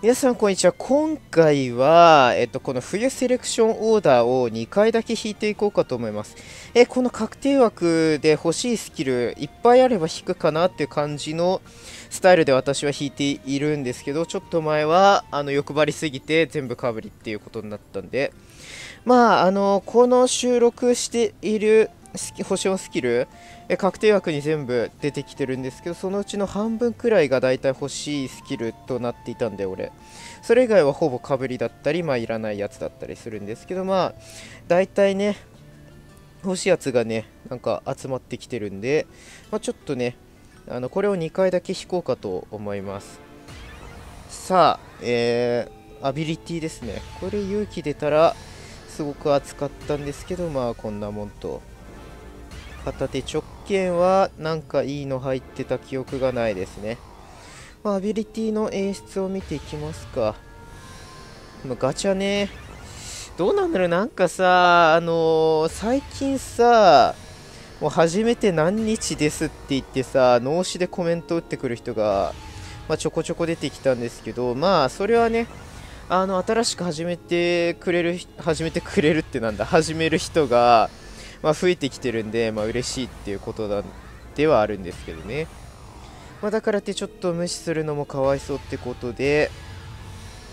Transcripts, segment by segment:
皆さんこんにちは。今回は、えっと、この冬セレクションオーダーを2回だけ引いていこうかと思います。え、この確定枠で欲しいスキルいっぱいあれば引くかなっていう感じのスタイルで私は引いているんですけど、ちょっと前は、あの、欲張りすぎて全部かぶりっていうことになったんで、まあ、あの、この収録している星4スキル確定枠に全部出てきてるんですけどそのうちの半分くらいがだいたい欲しいスキルとなっていたんで俺。それ以外はほぼかぶりだったりまあいらないやつだったりするんですけどまあだいたいね欲しいやつがねなんか集まってきてるんで、まあ、ちょっとねあのこれを2回だけ引こうかと思います。さあえー、アビリティですね。これ勇気出たらすごく熱かったんですけどまあこんなもんと。片手直剣はなんかいいの入ってた記憶がないですね。まあ、アビリティの演出を見ていきますか。ガチャね。どうなんだろうなんかさ、あのー、最近さ、もう初めて何日ですって言ってさ、脳死でコメント打ってくる人が、まあ、ちょこちょこ出てきたんですけど、まあ、それはね、あの、新しく始めてくれる、始めてくれるってなんだ、始める人が、まあ、増えてきてるんで、まあ嬉しいっていうことだではあるんですけどね、まあ、だからってちょっと無視するのもかわいそうってことで、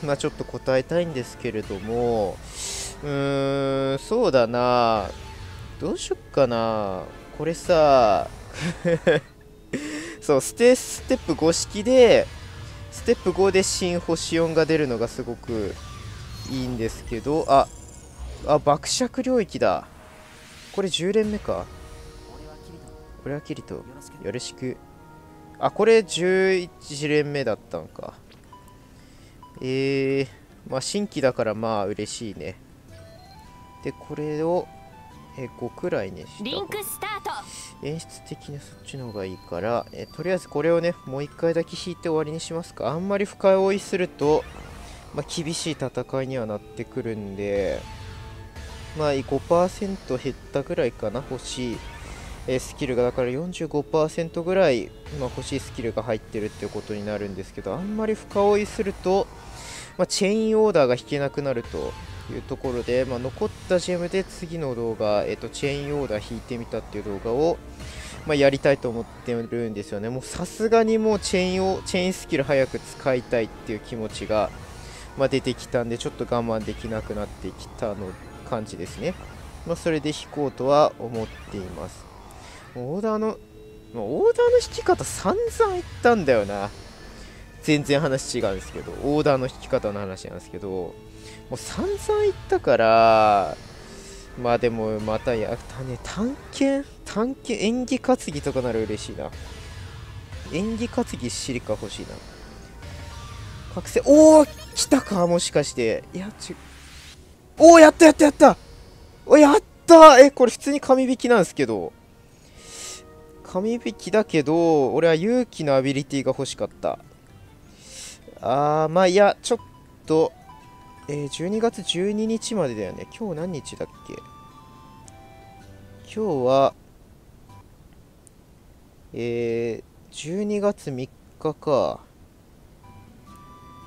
まあ、ちょっと答えたいんですけれどもうーんそうだな。どうしよっかな。これさ そうステステップ5式でステップ5で新星4が出るのがすごくいいんですけどああ爆釈領域だ。これ10連目か。俺はキリトよろしく。あこれ11連目だったんか。えー、まあ新規だからまあ嬉しいね。でこれをえ5くらいにした。リンクスタート。演出的にそっちの方がいいからえとりあえずこれをねもう1回だけ引いて終わりにしますか。あんまり深追いすると、まあ、厳しい戦いにはなってくるんでまあ5%減ったぐらいかな、欲しい、えスキルが。だから45%ぐらい、まあ、欲しいスキルが入ってるっていうことになるんですけど、あんまり深追いすると、まあ、チェインオーダーが引けなくなるというところで、まあ、残ったジェムで次の動画、えっと、チェインオーダー引いてみたっていう動画を、まあ、やりたいと思ってるんですよね。もうさすがにもうチェインを、チェインスキル早く使いたいっていう気持ちが、まあ、出てきたんで、ちょっと我慢できなくなってきたの感じですね。まあ、それで引こうとは思っています。オーダーの、オーダーの引き方散々言ったんだよな。全然話違うんですけど、オーダーの引き方の話なんですけど、もう散々言ったから、まあでもまたやったね、探検探検演技担ぎとかなら嬉しいな。演技担ぎシリカ欲しいな。覚醒、おお来たかもしかして。いや、ち、おおやったやったやったおやったえ、これ普通に紙引きなんですけど。紙引きだけど、俺は勇気のアビリティが欲しかった。あー、まあいや、ちょっと、えー、12月12日までだよね。今日何日だっけ？今日は、えー、12月3日か。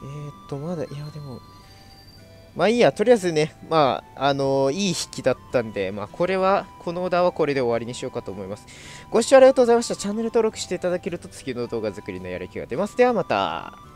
えー、っと、まだ、いや、でも、まあいいや、とりあえずね、まあ、あのー、いい引きだったんで、まあこれは、このオーダーはこれで終わりにしようかと思います。ご視聴ありがとうございました。チャンネル登録していただけると次の動画作りのやる気が出ます。ではまた。